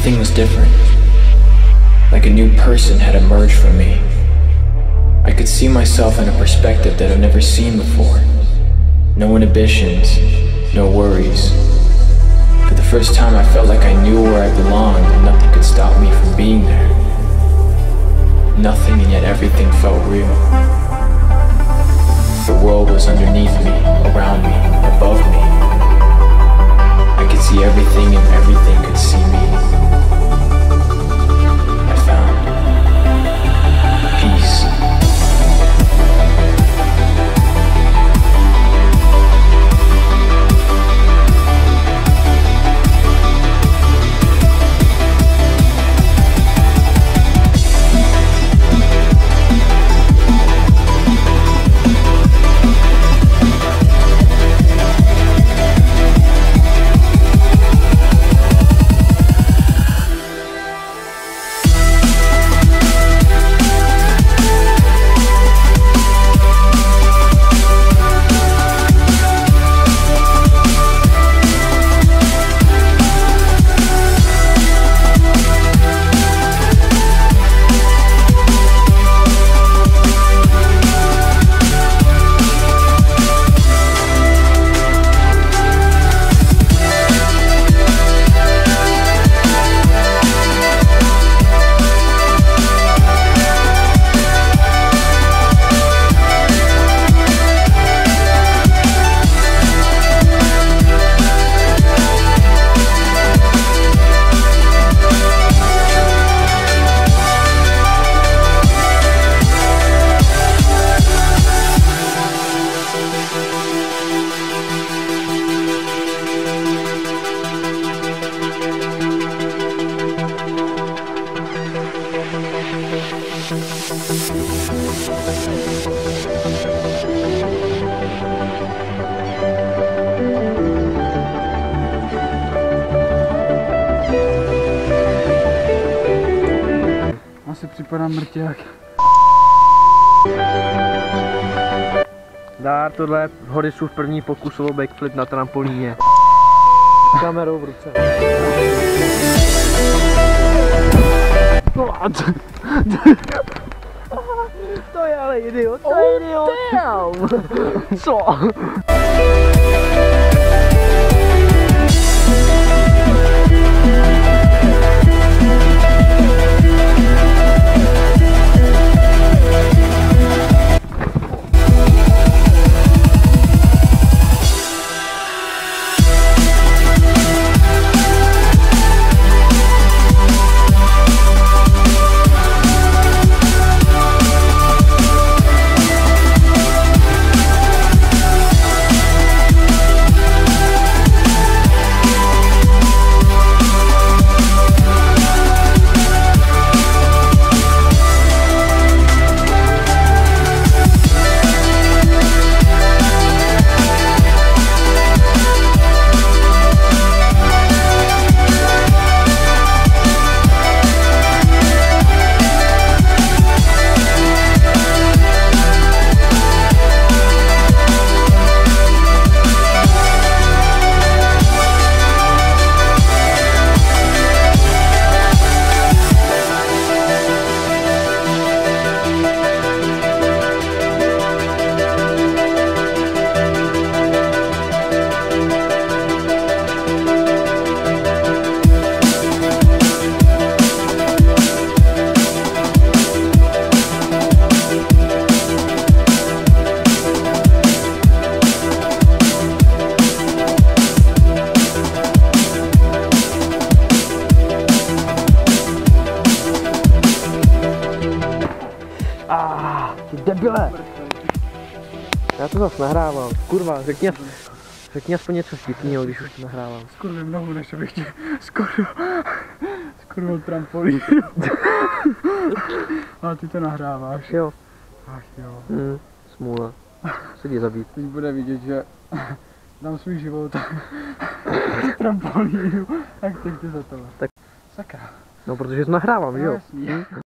Everything was different. Like a new person had emerged from me. I could see myself in a perspective that I've never seen before. No inhibitions, no worries. For the first time, I felt like I knew where I belonged and nothing could stop me from being there. Nothing, and yet everything felt real. The world was underneath me, around me, above me. I could see everything, and everything could see me. Připadám mrťák. Dár, tohle Horisův první pokusovou backflip na trampolíně. Kamerou v ruce. To je ale idiot, to je idiot. Co? Debile. Já to zase nahrávám. Kurva, řekni, řekni aspoň něco vtipného, když už to nahrávám. Skurvím nohu, než abych tě skurvil, skurvil trampolín. A ty to nahráváš. Jo. Ach jo. Hm, smůla. Se jdi zabít. Teď bude vidět, že dám svůj život trampolínu, tak teď ty za tohle. Tak. Sakra. No, protože to nahrávám, že No, jo? jasný. Hm?